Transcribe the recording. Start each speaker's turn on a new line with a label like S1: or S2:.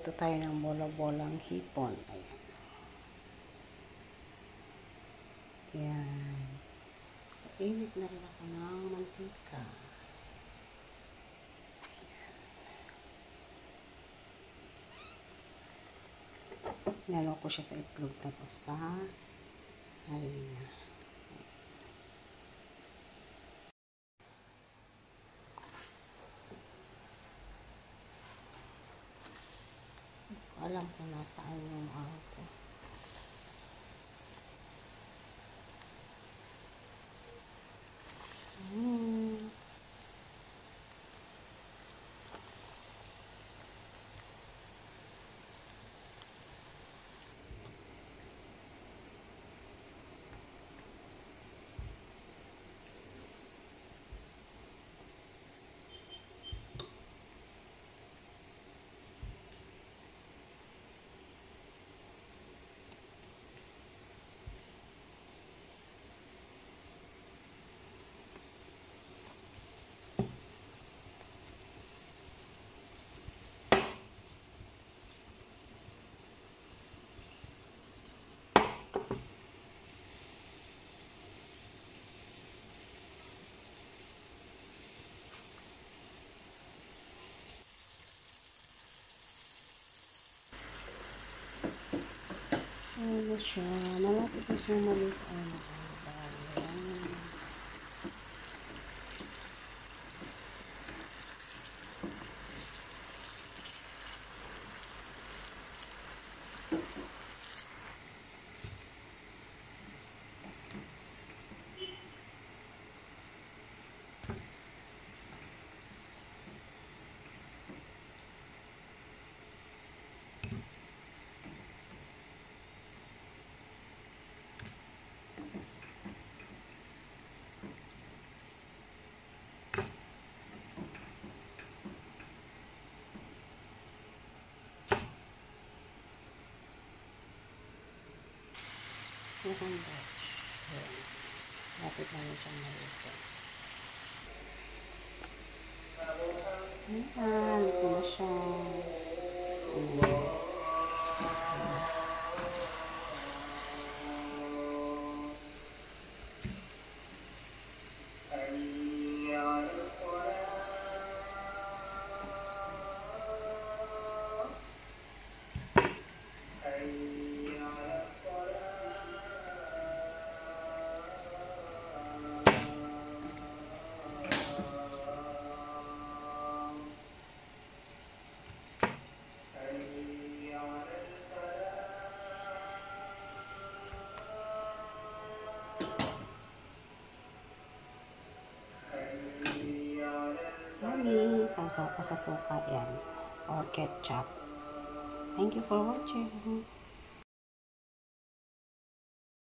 S1: Magluto tayo ng bola-bolang hipon. Ayan. Ayan. Init na rin ako ng mantika. Nalo ko siya sa itlog tapos sa harina. Alam ko nasaan yung ako. Ano siya? Malapit na siya maliit. Ano ba? Ayan. Maganda. Ayan. Lapit na rin siyang malito. Ayan, ito na siya. Ayan. Mami, sausaw ko sa suka yan. Or ketchup. Thank you for watching.